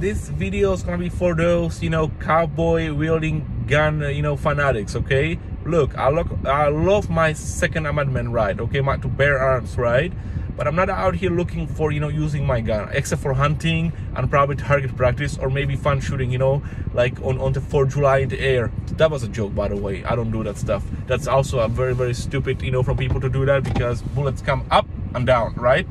this video is gonna be for those, you know, cowboy wielding gun, uh, you know, fanatics. Okay, look, I look, I love my Second Amendment right. Okay, my to bear arms right. But I'm not out here looking for, you know, using my gun, except for hunting and probably target practice or maybe fun shooting, you know, like on, on the 4th July in the air. That was a joke, by the way. I don't do that stuff. That's also a very, very stupid, you know, from people to do that because bullets come up and down, right?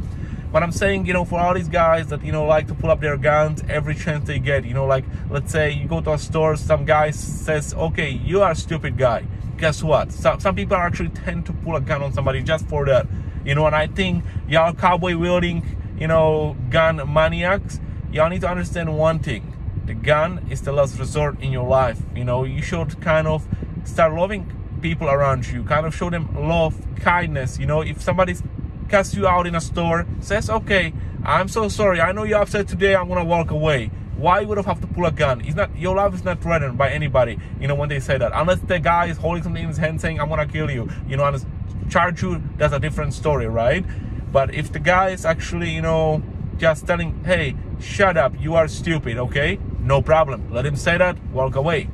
But I'm saying, you know, for all these guys that, you know, like to pull up their guns every chance they get, you know, like, let's say you go to a store, some guy says, okay, you are a stupid guy. Guess what? Some, some people actually tend to pull a gun on somebody just for that. You know, and I think y'all cowboy wielding, you know, gun maniacs, y'all need to understand one thing. The gun is the last resort in your life. You know, you should kind of start loving people around you, kind of show them love, kindness. You know, if somebody's cast you out in a store, says, okay, I'm so sorry. I know you're upset today. I'm to walk away. Why would I have to pull a gun? It's not your life is not threatened by anybody. You know when they say that, unless the guy is holding something in his hand saying, "I'm gonna kill you," you know, and charge you. That's a different story, right? But if the guy is actually, you know, just telling, "Hey, shut up, you are stupid," okay, no problem. Let him say that. Walk away.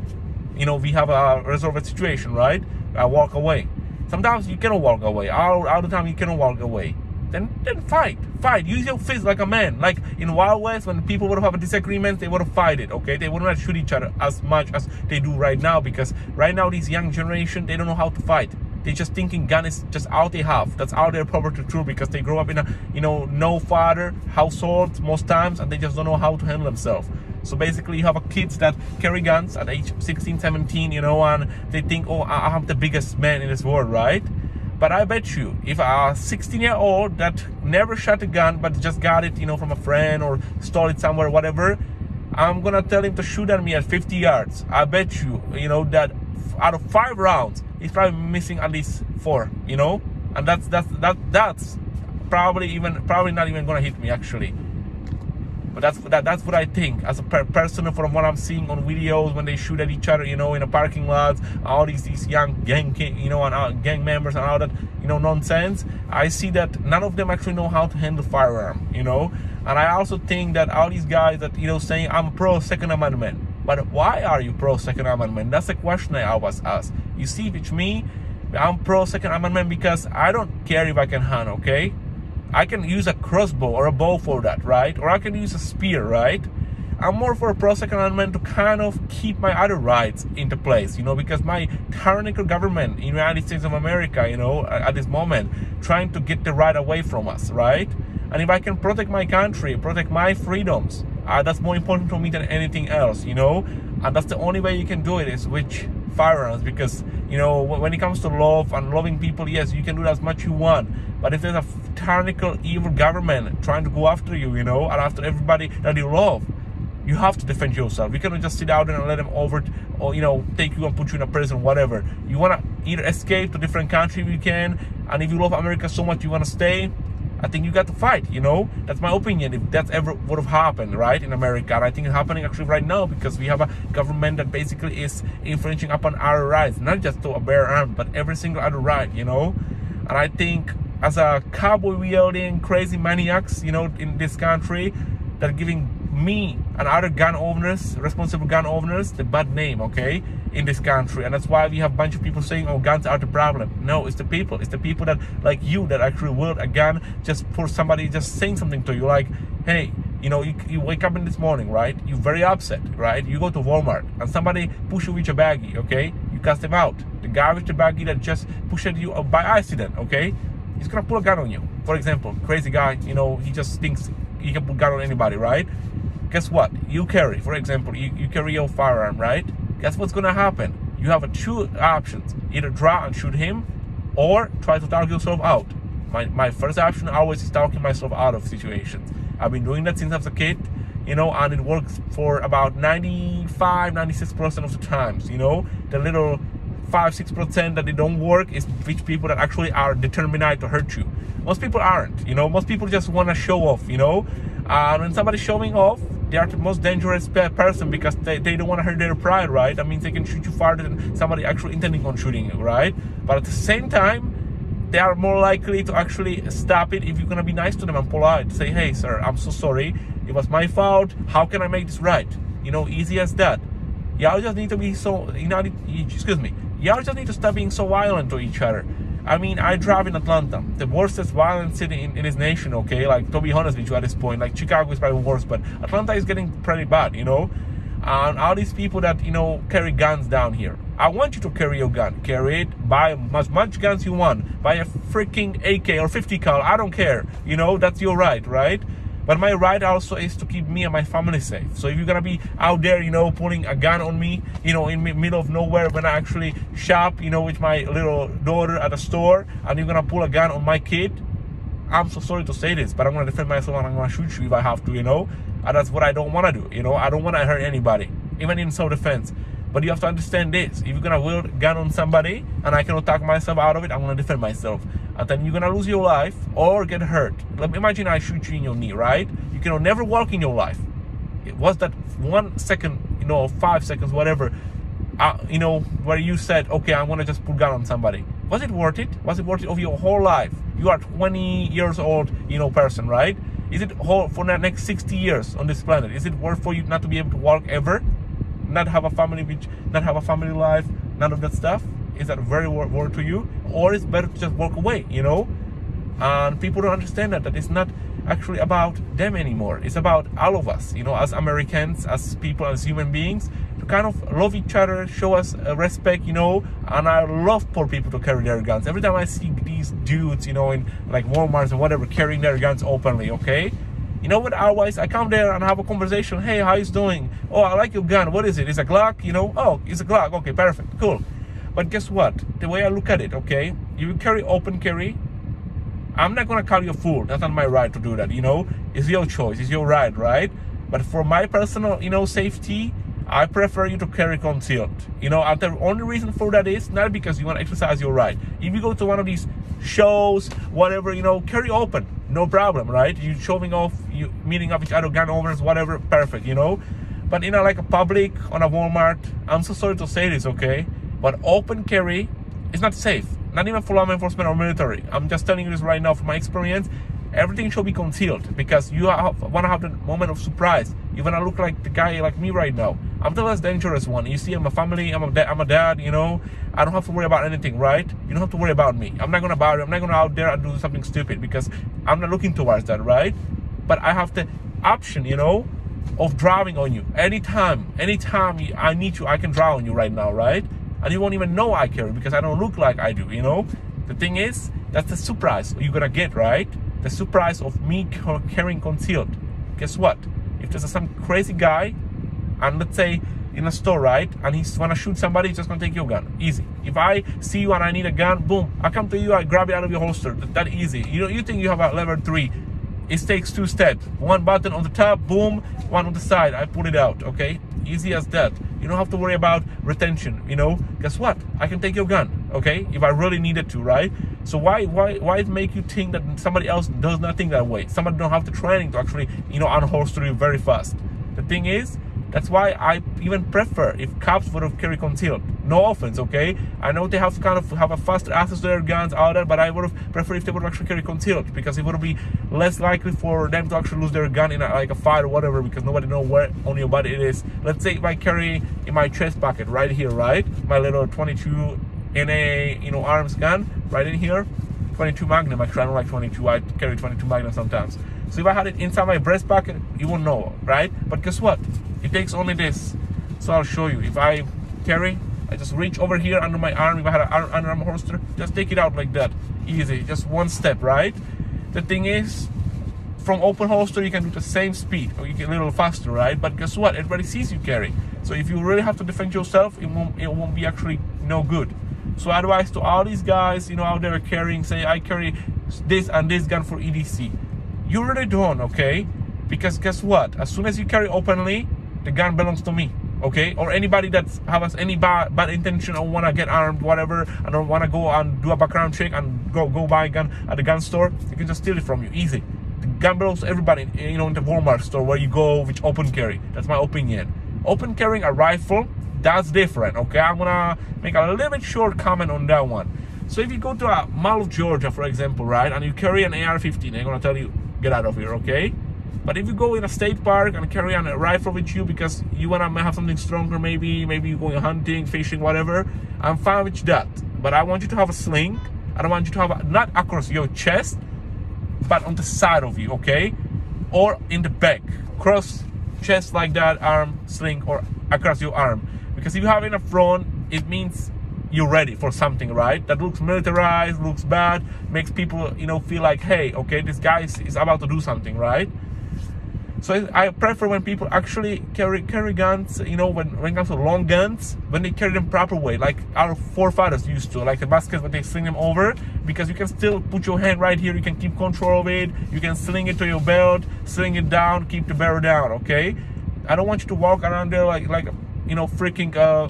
You know, we have a resolved situation, right? I walk away. Sometimes you cannot walk away. All, all the time you cannot walk away. Then then fight. Fight. Use your fist like a man. Like in Wild West when people would have a disagreement, they would have fight it, okay? They would not shoot each other as much as they do right now because right now this young generation they don't know how to fight. They're just thinking gun is just all they have. That's all their property true because they grow up in a you know no father household most times and they just don't know how to handle themselves. So basically, you have kids that carry guns at age 16, 17, you know, and they think, oh, I'm the biggest man in this world, right? But I bet you, if a 16 year old that never shot a gun but just got it, you know, from a friend or stole it somewhere, whatever, I'm gonna tell him to shoot at me at 50 yards. I bet you, you know, that out of five rounds, he's probably missing at least four, you know, and that's that's that that's probably even probably not even gonna hit me actually. But that's that, that's what I think as a per person from what I'm seeing on videos when they shoot at each other, you know, in a parking lot, all these these young gang, you know, and uh, gang members and all that, you know, nonsense. I see that none of them actually know how to handle firearm, you know, and I also think that all these guys that you know saying I'm pro Second Amendment, but why are you pro Second Amendment? That's the question I always ask. You see, with me, I'm pro Second Amendment because I don't care if I can hunt, okay? I can use a crossbow or a bow for that, right? Or I can use a spear, right? I'm more for a pro second amendment to kind of keep my other rights into place, you know, because my tyrannical government in United States of America, you know, at this moment, trying to get the right away from us, right? And if I can protect my country, protect my freedoms, uh, that's more important to me than anything else, you know? And that's the only way you can do it is with firearms because, you know, when it comes to love and loving people, yes, you can do as much you want but if there's a tyrannical, evil government trying to go after you, you know, and after everybody that you love, you have to defend yourself. You cannot just sit out and let them over, or you know, take you and put you in a prison, whatever. You wanna either escape to different country if you can, and if you love America so much you wanna stay. I think you got to fight, you know? That's my opinion. If that's ever would have happened, right, in America. I think it's happening actually right now because we have a government that basically is infringing upon our rights, not just to a bear arm, but every single other right, you know? And I think as a cowboy wielding crazy maniacs, you know, in this country that are giving me and other gun owners, responsible gun owners, the bad name, okay, in this country. And that's why we have a bunch of people saying, oh, guns are the problem. No, it's the people. It's the people that, like you, that actually wield a gun just for somebody just saying something to you, like, hey, you know, you, you wake up in this morning, right? You're very upset, right? You go to Walmart and somebody push you with your baggie, okay? You cast them out. The guy with the baggie that just pushed you uh, by accident, okay? he's gonna pull a gun on you. For example, crazy guy, you know, he just thinks he can put a gun on anybody, right? Guess what? You carry, for example, you, you carry your firearm, right? Guess what's gonna happen? You have two options. Either draw and shoot him or try to talk yourself out. My, my first option always is talking myself out of situations. I've been doing that since I was a kid, you know, and it works for about 95, 96% of the times, you know, the little five, six percent that they don't work is which people that actually are determined to hurt you. Most people aren't, you know. Most people just want to show off, you know. And when somebody's showing off, they are the most dangerous person because they, they don't want to hurt their pride, right? That means they can shoot you farther than somebody actually intending on shooting you, right? But at the same time, they are more likely to actually stop it if you're gonna be nice to them and polite. Say, hey, sir, I'm so sorry. It was my fault. How can I make this right? You know, easy as that. Y'all just need to be so, you know, excuse me. Y'all just need to stop being so violent to each other. I mean, I drive in Atlanta, the worstest violent city in, in this nation, okay? Like, to be honest with you at this point, like, Chicago is probably worse, but Atlanta is getting pretty bad, you know? And all these people that, you know, carry guns down here. I want you to carry your gun. Carry it. Buy as much guns you want. Buy a freaking AK or 50 cal. I don't care. You know, that's your right, right? But my right also is to keep me and my family safe. So if you're gonna be out there, you know, pulling a gun on me, you know, in the middle of nowhere when I actually shop, you know, with my little daughter at a store, and you're gonna pull a gun on my kid, I'm so sorry to say this, but I'm gonna defend myself and I'm gonna shoot you if I have to, you know. And that's what I don't wanna do, you know. I don't wanna hurt anybody, even in self-defense. But you have to understand this: if you're gonna wield a gun on somebody and I cannot attack myself out of it, I'm gonna defend myself and then you're gonna lose your life or get hurt. Let me imagine I shoot you in your knee, right? You can never walk in your life. It was that one second, you know, five seconds, whatever, uh, you know, where you said, okay, I'm gonna just put gun on somebody. Was it worth it? Was it worth it of your whole life? You are 20 years old, you know, person, right? Is it whole for the next 60 years on this planet? Is it worth for you not to be able to walk ever? Not have a family, which not have a family life, none of that stuff? Is that very word to you or it's better to just walk away you know? And people don't understand that that it's not actually about them anymore. It's about all of us you know as americans as people as human beings to kind of love each other show us uh, respect you know? And i love for people to carry their guns. Every time i see these dudes you know in like walmarts and whatever carrying their guns openly okay? You know what otherwise i come there and have a conversation hey how you doing? Oh i like your gun. What is it? It's a glock? You know? Oh it's a glock. Okay perfect cool but guess what? The way I look at it, okay, you carry open carry. I'm not gonna call you a fool. That's not my right to do that. You know, it's your choice. It's your right, right? But for my personal, you know, safety, I prefer you to carry concealed. You know, and the only reason for that is not because you want to exercise your right. If you go to one of these shows, whatever, you know, carry open, no problem, right? You showing off, you meeting up each other, gun owners, whatever, perfect, you know. But you know, like a public on a Walmart, I'm so sorry to say this, okay? But open carry is not safe, not even for law enforcement or military. I'm just telling you this right now from my experience. Everything should be concealed because you want to have the moment of surprise. You want to look like the guy like me right now. I'm the less dangerous one. You see, I'm a family. I'm a dad. I'm a dad. You know, I don't have to worry about anything, right? You don't have to worry about me. I'm not gonna bother. I'm not gonna out there and do something stupid because I'm not looking towards that, right? But I have the option, you know, of driving on you anytime. Anytime I need you, I can drive on you right now, right? And you won't even know I carry because I don't look like I do, you know? The thing is, that's the surprise you're gonna get, right? The surprise of me carrying concealed. Guess what? If there's some crazy guy, and let's say in a store, right? And he's wanna shoot somebody, he's just gonna take your gun. Easy. If I see you and I need a gun, boom, I come to you, I grab it out of your holster. That, that easy. You know, you think you have a level three. It takes two steps. One button on the top, boom, one on the side. I pull it out, okay? Easy as that. You don't have to worry about retention. You know, guess what? I can take your gun, okay? If I really needed to, right? So why why why make you think that somebody else does not think that way? Somebody don't have the training to actually you know unholster you very fast. The thing is, that's why I even prefer if cops would have carried concealed. No offense, okay? I know they have kind of have a faster access to their guns, all that, but I would have preferred if they would actually carry concealed because it would be less likely for them to actually lose their gun in a, like a fight or whatever because nobody know where on your body it is. Let's say if I carry in my chest pocket right here, right? My little 22 NA, you know, arms gun right in here. 22 Magnum. Actually, I don't like 22. I carry 22 Magnum sometimes. So if I had it inside my breast pocket, you won't know, right? But guess what? It takes only this. So I'll show you. If I carry, I just reach over here under my arm. If I had an underarm holster, just take it out like that. Easy. Just one step, right? The thing is, from open holster, you can do the same speed or you get a little faster, right? But guess what? Everybody sees you carry. So if you really have to defend yourself, it won't, it won't be actually no good. So advice to all these guys, you know, out there carrying, say, I carry this and this gun for EDC. You really don't, okay? Because guess what? As soon as you carry openly, the gun belongs to me okay? Or anybody that has any bad, bad intention or want to get armed whatever and don't want to go and do a background check and go go buy a gun at the gun store they can just steal it from you easy. The gun belongs to everybody eh, you know in the walmart store where you go with open carry that's my opinion. Open carrying a rifle that's different okay? I'm gonna make a little bit short comment on that one. So if you go to a Mall of Georgia, for example, right, and you carry an AR-15, they're gonna tell you, get out of here, okay? But if you go in a state park and carry on a rifle with you because you wanna have something stronger, maybe, maybe you're going hunting, fishing, whatever, I'm fine with that. But I want you to have a sling. I don't want you to have a, not across your chest, but on the side of you, okay? Or in the back, cross chest like that, arm sling, or across your arm. Because if you have in the front, it means you're ready for something, right? That looks militarized, looks bad, makes people, you know, feel like, hey, okay, this guy is, is about to do something, right? So I prefer when people actually carry carry guns, you know, when, when it comes to long guns, when they carry them proper way, like our forefathers used to, like the baskets when they sling them over, because you can still put your hand right here, you can keep control of it, you can sling it to your belt, sling it down, keep the barrel down, okay? I don't want you to walk around there like, like you know, freaking uh,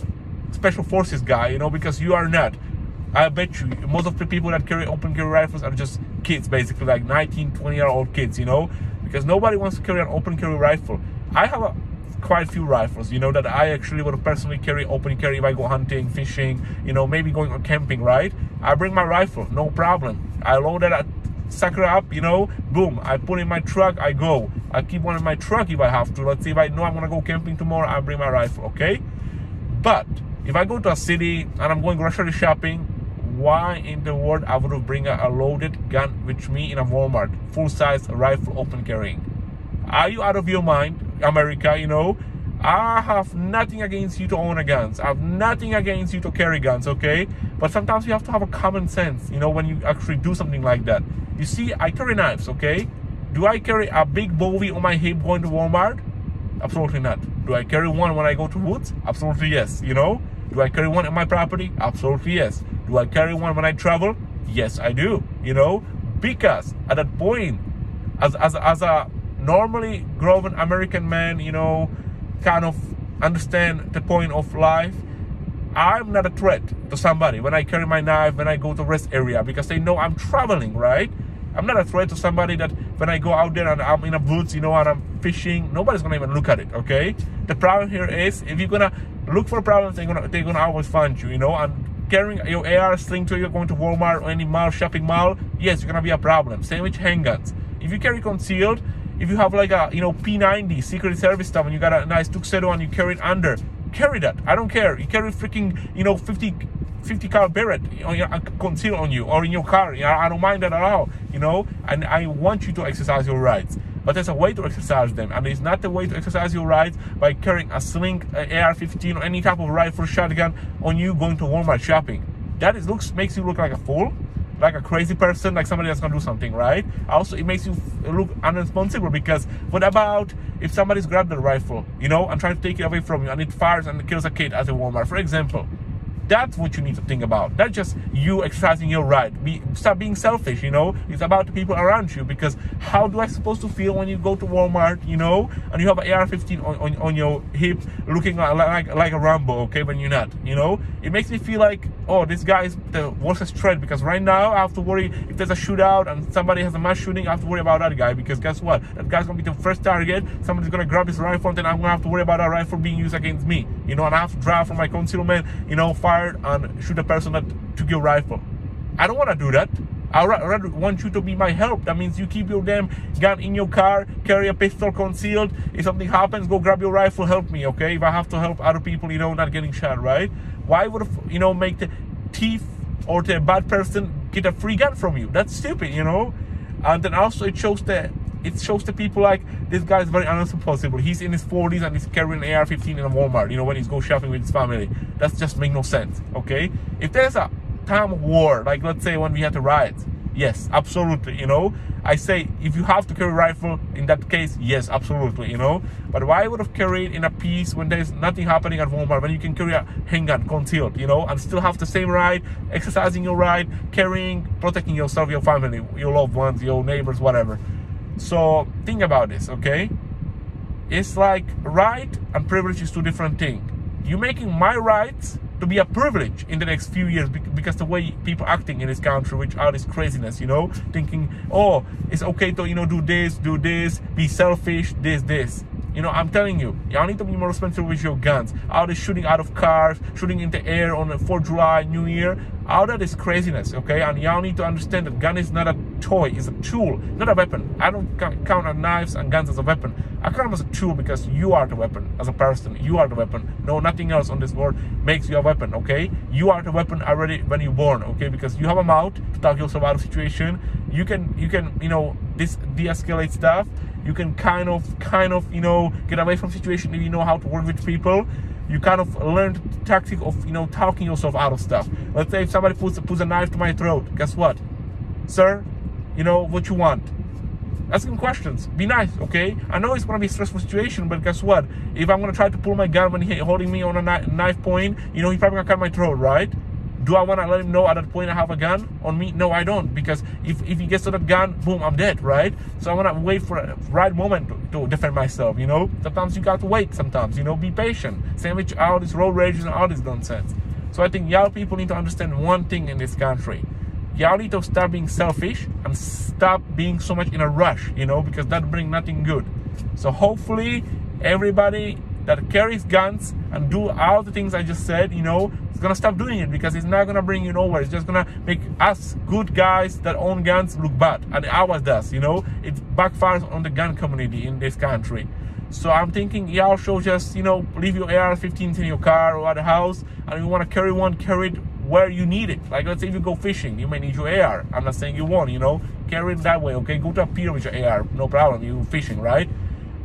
special forces guy, you know, because you are not. I bet you most of the people that carry open carry rifles are just kids, basically, like 19, 20 year old kids, you know, because nobody wants to carry an open carry rifle. I have a, quite few rifles, you know, that I actually would personally carry open carry if I go hunting, fishing, you know, maybe going on camping, right? I bring my rifle, no problem. I load it, sucker up, you know, boom, I put in my truck, I go. I keep one in my truck if I have to. Let's see if I know I'm gonna go camping tomorrow, I bring my rifle, okay? But if I go to a city and I'm going grocery shopping, why in the world I would bring a, loaded gun with me in a Walmart, full size rifle open carrying? Are you out of your mind, America? You know, I have nothing against you to own a guns. I have nothing against you to carry guns, okay? But sometimes you have to have a common sense, you know, when you actually do something like that. You see, I carry knives, okay? Do I carry a big Bowie on my hip going to Walmart? Absolutely not. Do I carry one when I go to woods? Absolutely yes, you know? Do I carry one on my property? Absolutely yes. Do I carry one when I travel? Yes, I do. You know, because at that point, as as as a normally grown American man, you know, kind of understand the point of life. I'm not a threat to somebody when I carry my knife when I go to rest area because they know I'm traveling, right? I'm not a threat to somebody that when I go out there and I'm in a woods, you know, and I'm fishing, nobody's gonna even look at it, okay? The problem here is if you're gonna look for problems, they're gonna they're gonna always find you, you know, and carrying your AR sling to you going to Walmart or any mall, shopping mall, yes, you're gonna be a problem. Same with handguns. If you carry concealed, if you have like a you know P90 Secret Service stuff and you got a nice tuxedo and you carry it under, carry that. I don't care. You carry freaking you know 50 50 cal Barrett on your, uh, concealed on you or in your car. I don't mind that at all. You know, and I want you to exercise your rights. But there's a way to exercise them, and it's not the way to exercise your rights by carrying a sling, AR-15, or any type of rifle, shotgun on you going to Walmart shopping. That is looks makes you look like a fool, like a crazy person, like somebody that's gonna do something, right? Also, it makes you look unresponsible because what about if somebody's grabbed the rifle, you know, and trying to take it away from you, and it fires and kills a kid at a Walmart, for example? That's what you need to think about. That's just you exercising your right. Be, stop being selfish, you know? It's about the people around you because how do I supposed to feel when you go to Walmart, you know, and you have an AR-15 on, on, on your hip looking like, like, like a Rambo, okay, when you're not, you know? It makes me feel like, oh, this guy is the worst threat because right now I have to worry if there's a shootout and somebody has a mass shooting, I have to worry about that guy because guess what? That guy's gonna be the first target. Somebody's gonna grab his rifle and then I'm gonna have to worry about that rifle being used against me, you know, and I have to drive from my concealment, you know, fire and shoot a person that took your rifle. I don't want to do that. I rather want you to be my help. That means you keep your damn gun in your car, carry a pistol concealed. If something happens, go grab your rifle, help me, okay? If I have to help other people, you know, not getting shot, right? Why would, you know, make the thief or the bad person get a free gun from you? That's stupid, you know? And then also it shows the it shows the people like this guy is very unresponsible. He's in his 40s and he's carrying an AR-15 in a Walmart. You know when he's go shopping with his family. That's just make no sense. Okay, if there's a time of war, like let's say when we had the riots, yes, absolutely. You know, I say if you have to carry a rifle in that case, yes, absolutely. You know, but why would have carried in a peace when there's nothing happening at Walmart when you can carry a handgun concealed, you know, and still have the same right, exercising your right, carrying, protecting yourself, your family, your loved ones, your neighbors, whatever. So think about this, okay? It's like right and privilege is two different things. You're making my rights to be a privilege in the next few years because the way people acting in this country, which are this craziness, you know, thinking, oh, it's okay to, you know, do this, do this, be selfish, this, this. You know, I'm telling you, y'all need to be more responsible with your guns. All this shooting out of cars, shooting in the air on the 4th of July, New Year, all that is craziness, okay? And y'all need to understand that gun is not a toy, it's a tool, not a weapon. I don't count on knives and guns as a weapon. I count them as a tool because you are the weapon as a person. You are the weapon. No, nothing else on this world makes you a weapon, okay? You are the weapon already when you're born, okay? Because you have a mouth to talk yourself out of situation. You can, you can, you know, this de-escalate stuff you can kind of kind of you know get away from situation if you know how to work with people. You kind of learn the tactic of you know talking yourself out of stuff. Let's say if somebody puts, puts a knife to my throat guess what? Sir you know what you want? Asking questions. Be nice okay? I know it's gonna be a stressful situation but guess what? If i'm gonna try to pull my gun when he's holding me on a knife point you know he's probably gonna cut my throat right do I want to let him know at that point I have a gun on me? No, I don't. Because if, if he gets to that gun, boom, I'm dead, right? So I want to wait for the right moment to, to, defend myself, you know? Sometimes you got to wait sometimes, you know? Be patient. Sandwich all this road rage and all this nonsense. So I think y'all people need to understand one thing in this country. Y'all need to stop being selfish and stop being so much in a rush, you know? Because that brings nothing good. So hopefully everybody that carries guns and do all the things I just said, you know, is gonna stop doing it because it's not gonna bring you nowhere. It's just gonna make us good guys that own guns look bad, and ours does, you know. It backfires on the gun community in this country. So I'm thinking y'all should just, you know, leave your AR-15s in your car or at the house, and you want to carry one, carry it where you need it. Like let's say if you go fishing, you may need your AR. I'm not saying you won't, you know, carry it that way. Okay, go to a pier with your AR, no problem. You fishing, right?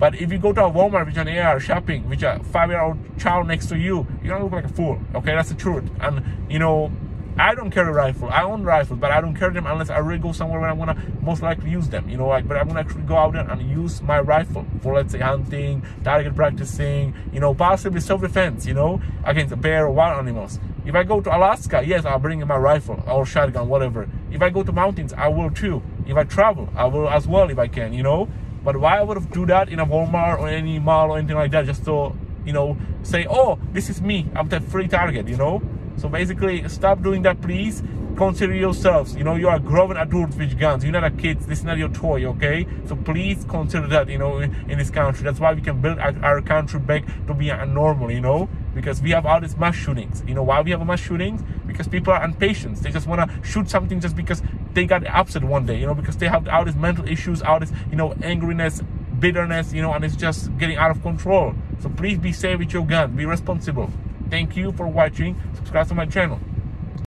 But if you go to a Walmart with an AR shopping with a five-year-old child next to you, you're gonna look like a fool. Okay, that's the truth. And you know, I don't carry a rifle. I own rifles, but I don't carry them unless I really go somewhere where I'm gonna most likely use them. You know, like but I'm gonna actually go out there and use my rifle for let's say hunting, target practicing, you know, possibly self-defense, you know, against a bear or wild animals. If I go to Alaska, yes, I'll bring my rifle or shotgun, whatever. If I go to mountains, I will too. If I travel, I will as well if I can, you know. But why I would have do that in a Walmart or any mall or anything like that just to, you know, say, oh, this is me. I'm the free target, you know? So basically, stop doing that, please. Consider yourselves. You know, you are grown adults with guns. You're not a kid. This is not your toy, okay? So please consider that, you know, in, in this country. That's why we can build our, our country back to be a normal, you know? Because we have all these mass shootings. You know why we have mass shootings? Because people are impatient. They just want to shoot something just because they got upset one day, you know, because they have all these mental issues, all this, you know, angriness, bitterness, you know, and it's just getting out of control. So please be safe with your gun. Be responsible. Thank you for watching. Subscribe to my channel.